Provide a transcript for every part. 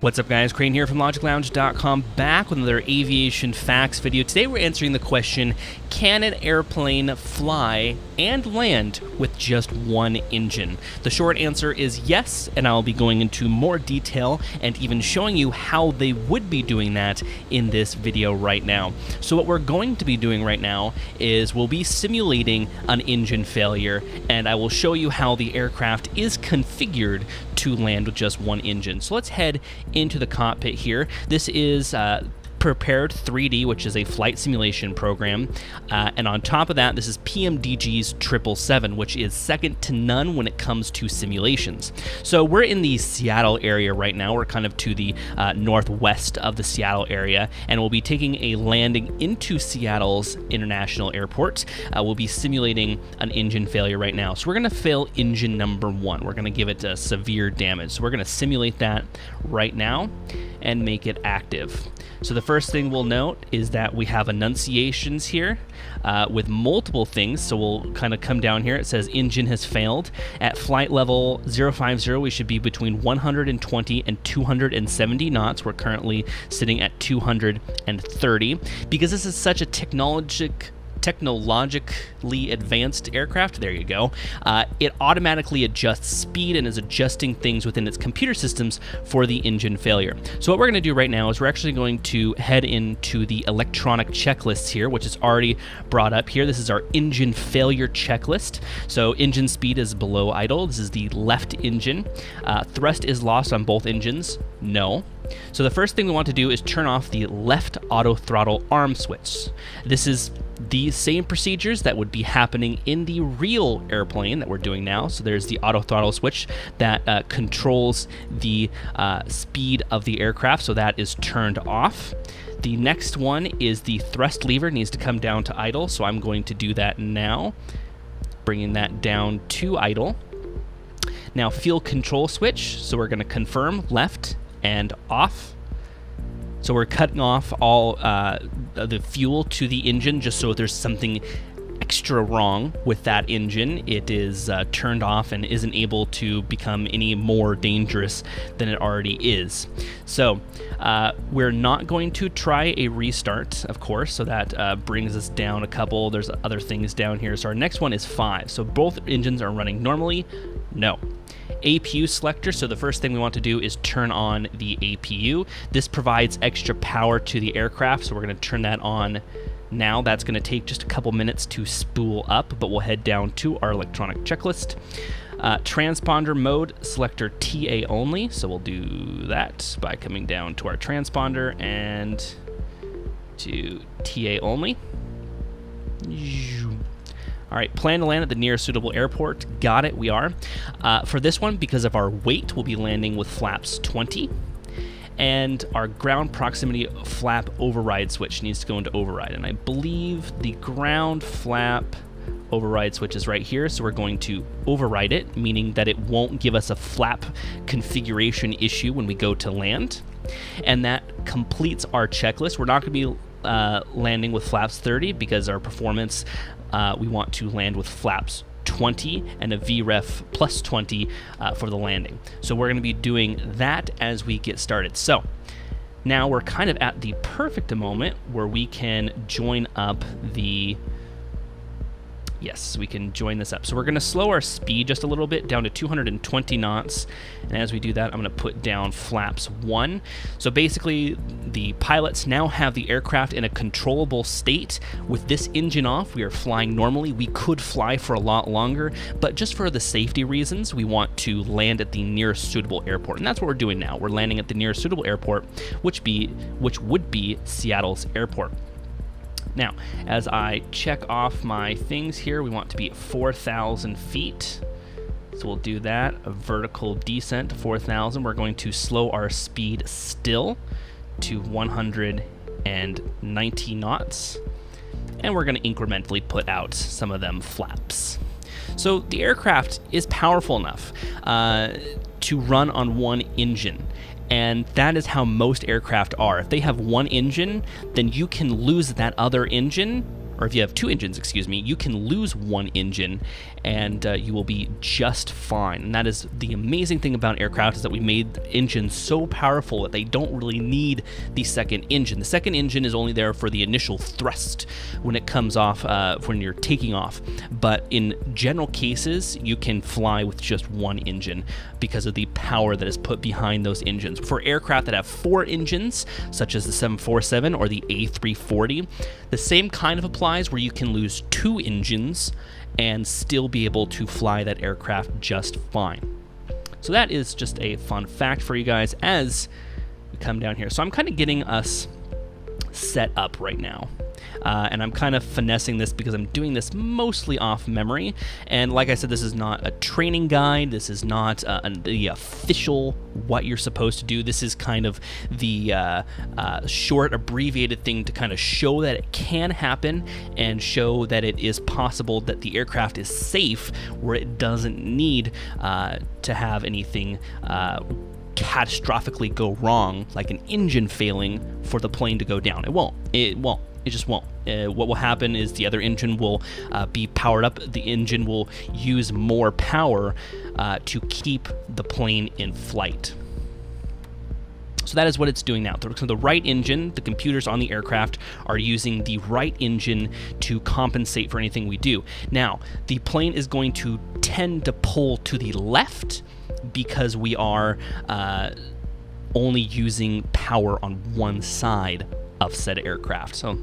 What's up, guys? Crane here from LogicLounge.com, back with another aviation facts video. Today we're answering the question Can an airplane fly and land with just one engine? The short answer is yes, and I'll be going into more detail and even showing you how they would be doing that in this video right now. So, what we're going to be doing right now is we'll be simulating an engine failure, and I will show you how the aircraft is configured to land with just one engine. So, let's head into the cockpit here. This is uh, Prepar3D, which is a flight simulation program. Uh, and on top of that, this is PMDG's 777, which is second to none when it comes to simulations. So we're in the Seattle area right now. We're kind of to the uh, northwest of the Seattle area, and we'll be taking a landing into Seattle's International Airport. Uh, we'll be simulating an engine failure right now. So we're going to fail engine number one. We're going to give it a severe damage. So we're going to simulate that right now and make it active. So the first thing we'll note is that we have annunciations here uh, with multiple things. So we'll kind of come down here. It says engine has failed. At flight level 050, we should be between 120 and 270 knots. We're currently sitting at 230. Because this is such a technologic technologically advanced aircraft, there you go, uh, it automatically adjusts speed and is adjusting things within its computer systems for the engine failure. So what we're going to do right now is we're actually going to head into the electronic checklist here, which is already brought up here. This is our engine failure checklist. So engine speed is below idle. This is the left engine. Uh, thrust is lost on both engines. No. So the first thing we want to do is turn off the left auto throttle arm switch. This is the same procedures that would be happening in the real airplane that we're doing now. So there's the auto throttle switch that uh, controls the uh, speed of the aircraft, so that is turned off. The next one is the thrust lever needs to come down to idle, so I'm going to do that now, bringing that down to idle. Now fuel control switch, so we're going to confirm left and off. So we're cutting off all uh, the fuel to the engine just so there's something extra wrong with that engine. It is uh, turned off and isn't able to become any more dangerous than it already is. So uh, we're not going to try a restart, of course, so that uh, brings us down a couple. There's other things down here. So our next one is five. So both engines are running normally. No. APU selector. So the first thing we want to do is turn on the APU. This provides extra power to the aircraft, so we're going to turn that on now. That's going to take just a couple minutes to spool up, but we'll head down to our electronic checklist. Uh, transponder mode selector TA only, so we'll do that by coming down to our transponder and to TA only. All right, plan to land at the nearest suitable airport. Got it, we are. Uh, for this one, because of our weight, we'll be landing with flaps 20. And our ground proximity flap override switch needs to go into override. And I believe the ground flap override switch is right here, so we're going to override it, meaning that it won't give us a flap configuration issue when we go to land. And that completes our checklist. We're not going to be uh, landing with flaps 30 because our performance uh, we want to land with flaps 20 and a VREF plus 20 uh, for the landing. So we're going to be doing that as we get started. So now we're kind of at the perfect moment where we can join up the Yes, we can join this up. So we're going to slow our speed just a little bit down to 220 knots. And as we do that, I'm going to put down flaps 1. So basically, the pilots now have the aircraft in a controllable state. With this engine off, we are flying normally. We could fly for a lot longer, but just for the safety reasons, we want to land at the nearest suitable airport. And that's what we're doing now. We're landing at the nearest suitable airport, which be which would be Seattle's airport. Now, as I check off my things here, we want to be at 4,000 feet. So we'll do that, a vertical descent to 4,000. We're going to slow our speed still to 190 knots. And we're going to incrementally put out some of them flaps. So the aircraft is powerful enough uh, to run on one engine and that is how most aircraft are. If they have one engine, then you can lose that other engine or if you have two engines, excuse me, you can lose one engine and uh, you will be just fine. And that is the amazing thing about aircraft is that we made engines so powerful that they don't really need the second engine. The second engine is only there for the initial thrust when it comes off, uh, when you're taking off. But in general cases, you can fly with just one engine because of the power that is put behind those engines. For aircraft that have four engines, such as the 747 or the A340, the same kind of applies where you can lose two engines and still be able to fly that aircraft just fine. So that is just a fun fact for you guys as we come down here. So I'm kind of getting us set up right now. Uh, and I'm kind of finessing this because I'm doing this mostly off memory. And like I said, this is not a training guide. This is not uh, the official what you're supposed to do. This is kind of the uh, uh, short, abbreviated thing to kind of show that it can happen and show that it is possible that the aircraft is safe where it doesn't need uh, to have anything uh, catastrophically go wrong, like an engine failing, for the plane to go down. It won't. It won't. It just won't. Uh, what will happen is the other engine will uh, be powered up. The engine will use more power uh, to keep the plane in flight. So that is what it's doing now. So the right engine, the computers on the aircraft are using the right engine to compensate for anything we do. Now, the plane is going to tend to pull to the left because we are uh, only using power on one side of said aircraft. So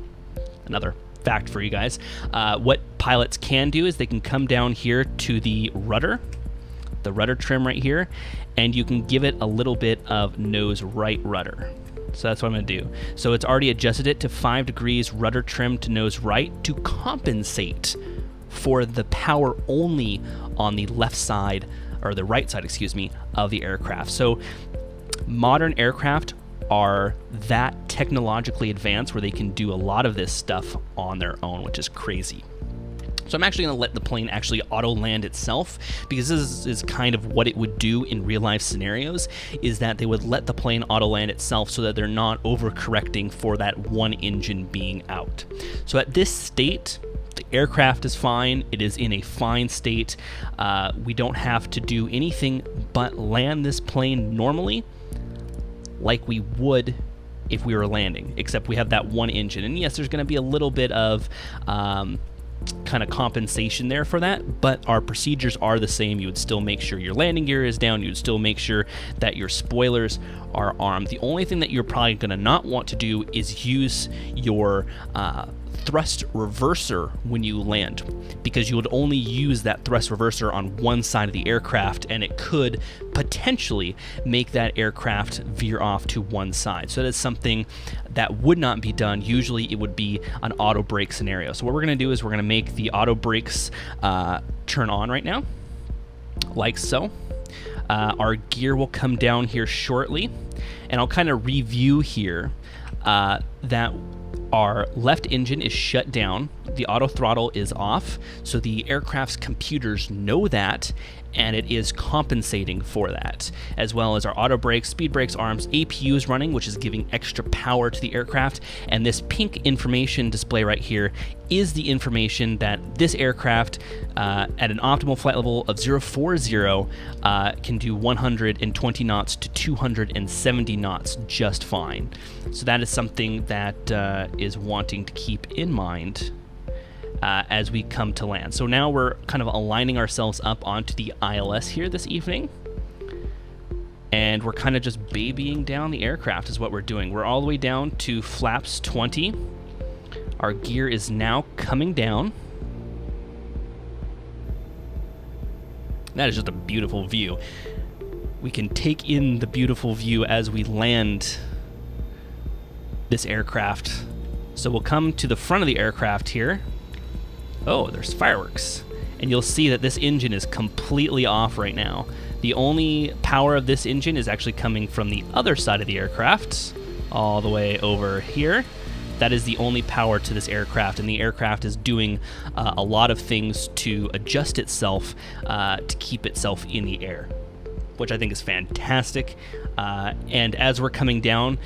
another fact for you guys. Uh, what pilots can do is they can come down here to the rudder, the rudder trim right here, and you can give it a little bit of nose right rudder. So that's what I'm going to do. So it's already adjusted it to 5 degrees rudder trim to nose right to compensate for the power only on the left side, or the right side, excuse me, of the aircraft. So modern aircraft are that technologically advanced where they can do a lot of this stuff on their own, which is crazy. So I'm actually going to let the plane actually auto land itself because this is, kind of what it would do in real life scenarios is that they would let the plane auto land itself so that they're not overcorrecting for that one engine being out. So at this state, the aircraft is fine. It is in a fine state. Uh, we don't have to do anything but land this plane normally like we would if we were landing, except we have that one engine. And yes, there's going to be a little bit of um, kind of compensation there for that, but our procedures are the same. You would still make sure your landing gear is down. You would still make sure that your spoilers are armed. The only thing that you're probably going to not want to do is use your uh, thrust reverser when you land because you would only use that thrust reverser on one side of the aircraft and it could potentially make that aircraft veer off to one side. So that is something that would not be done. Usually it would be an auto brake scenario. So what we're going to do is we're going to make the auto brakes uh, turn on right now, like so. Uh, our gear will come down here shortly, and I'll kind of review here uh, that our left engine is shut down, the auto throttle is off, so the aircraft's computers know that and it is compensating for that, as well as our auto brakes, speed brakes, arms, APU is running, which is giving extra power to the aircraft, and this pink information display right here is the information that this aircraft uh, at an optimal flight level of 040 uh, can do 120 knots to 270 knots just fine. So that is something that uh, is wanting to keep in mind uh, as we come to land. So now we're kind of aligning ourselves up onto the ILS here this evening. And we're kind of just babying down the aircraft is what we're doing. We're all the way down to flaps 20. Our gear is now coming down. That is just a beautiful view. We can take in the beautiful view as we land this aircraft. So we'll come to the front of the aircraft here oh, there's fireworks. And you'll see that this engine is completely off right now. The only power of this engine is actually coming from the other side of the aircraft, all the way over here. That is the only power to this aircraft, and the aircraft is doing uh, a lot of things to adjust itself uh, to keep itself in the air, which I think is fantastic. Uh, and as we're coming down,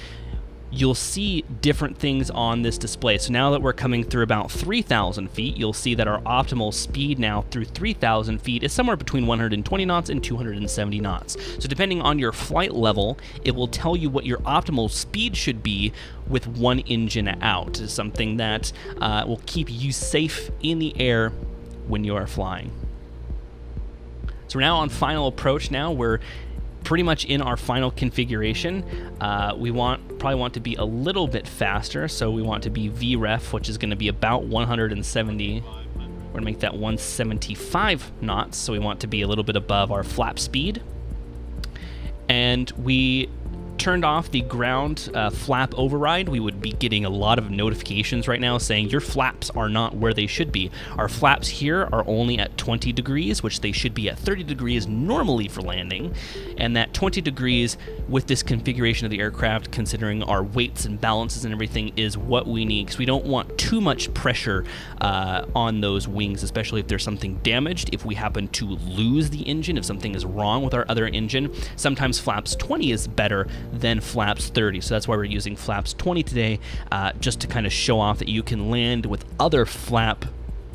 you'll see different things on this display. So now that we're coming through about 3,000 feet, you'll see that our optimal speed now through 3,000 feet is somewhere between 120 knots and 270 knots. So depending on your flight level, it will tell you what your optimal speed should be with one engine out. Is something that uh, will keep you safe in the air when you are flying. So we're now on final approach now. We're pretty much in our final configuration. Uh, we want probably want to be a little bit faster, so we want to be VREF, which is going to be about 170. We're going to make that 175 knots, so we want to be a little bit above our flap speed. And we turned off the ground uh, flap override, we would be getting a lot of notifications right now saying your flaps are not where they should be. Our flaps here are only at 20 degrees, which they should be at 30 degrees normally for landing, and that 20 degrees with this configuration of the aircraft, considering our weights and balances and everything, is what we need because we don't want too much pressure uh, on those wings, especially if there's something damaged. If we happen to lose the engine, if something is wrong with our other engine, sometimes flaps 20 is better than flaps 30. So that's why we're using flaps 20 today, uh, just to kind of show off that you can land with other flap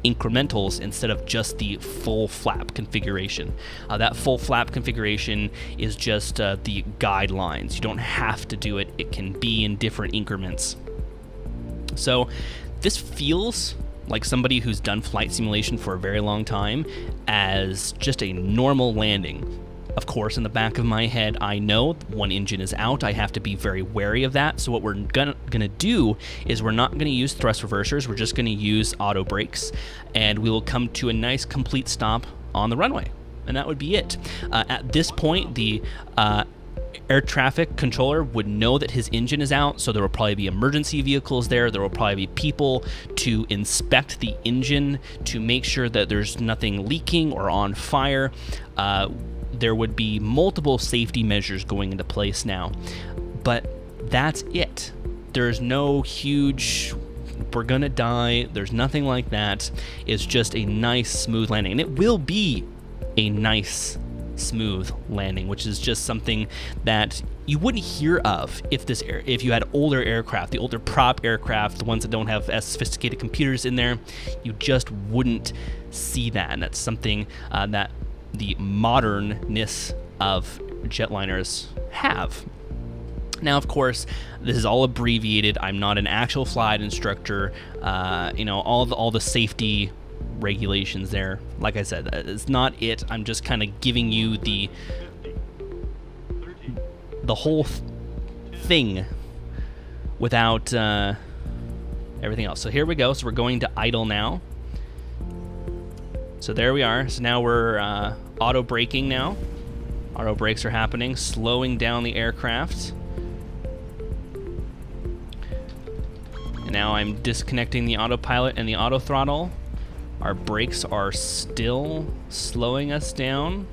incrementals instead of just the full flap configuration. Uh, that full flap configuration is just uh, the guidelines. You don't have to do it, it can be in different increments. So this feels like somebody who's done flight simulation for a very long time as just a normal landing. Of course, in the back of my head, I know one engine is out. I have to be very wary of that. So what we're gonna, gonna do is we're not gonna use thrust reversers. We're just gonna use auto brakes, and we will come to a nice complete stop on the runway. And that would be it. Uh, at this point, the uh, air traffic controller would know that his engine is out, so there will probably be emergency vehicles there. There will probably be people to inspect the engine to make sure that there's nothing leaking or on fire. Uh, there would be multiple safety measures going into place now. But that's it. There's no huge we're gonna die. There's nothing like that. It's just a nice smooth landing. And it will be a nice smooth landing, which is just something that you wouldn't hear of if this air, if you had older aircraft, the older prop aircraft, the ones that don't have as sophisticated computers in there, you just wouldn't see that. And that's something uh, that the modernness of jetliners have. Now, of course, this is all abbreviated. I'm not an actual flight instructor. Uh, you know, all the all the safety regulations there. Like I said, it's not it. I'm just kind of giving you the the whole th thing without uh, everything else. So here we go. So we're going to idle now. So there we are. So now we're uh, auto braking now. Auto brakes are happening, slowing down the aircraft. And now I'm disconnecting the autopilot and the auto throttle. Our brakes are still slowing us down.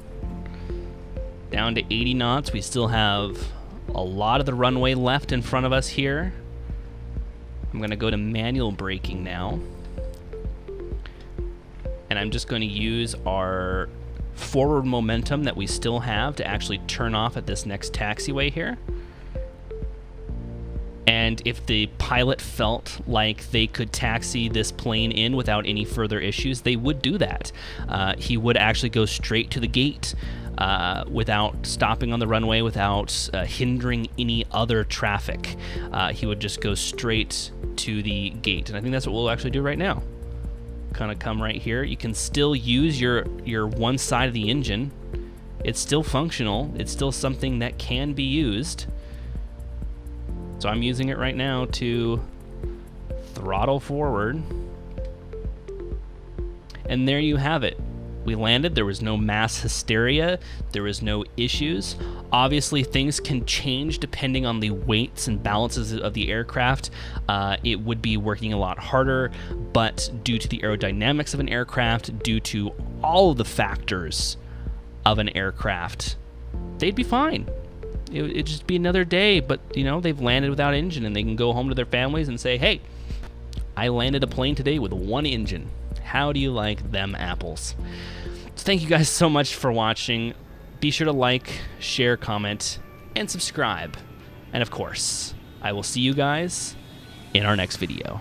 Down to 80 knots. We still have a lot of the runway left in front of us here. I'm going to go to manual braking now. And I'm just going to use our forward momentum that we still have to actually turn off at this next taxiway here. And if the pilot felt like they could taxi this plane in without any further issues, they would do that. Uh, he would actually go straight to the gate uh, without stopping on the runway, without uh, hindering any other traffic. Uh, he would just go straight to the gate. And I think that's what we'll actually do right now kind of come right here. You can still use your, your one side of the engine. It's still functional. It's still something that can be used. So I'm using it right now to throttle forward. And there you have it. We landed, there was no mass hysteria, there was no issues. Obviously, things can change depending on the weights and balances of the aircraft. Uh, it would be working a lot harder, but due to the aerodynamics of an aircraft, due to all of the factors of an aircraft, they'd be fine. It would just be another day, but you know, they've landed without engine and they can go home to their families and say, hey, I landed a plane today with one engine. How do you like them apples? So thank you guys so much for watching. Be sure to like, share, comment, and subscribe. And of course, I will see you guys in our next video.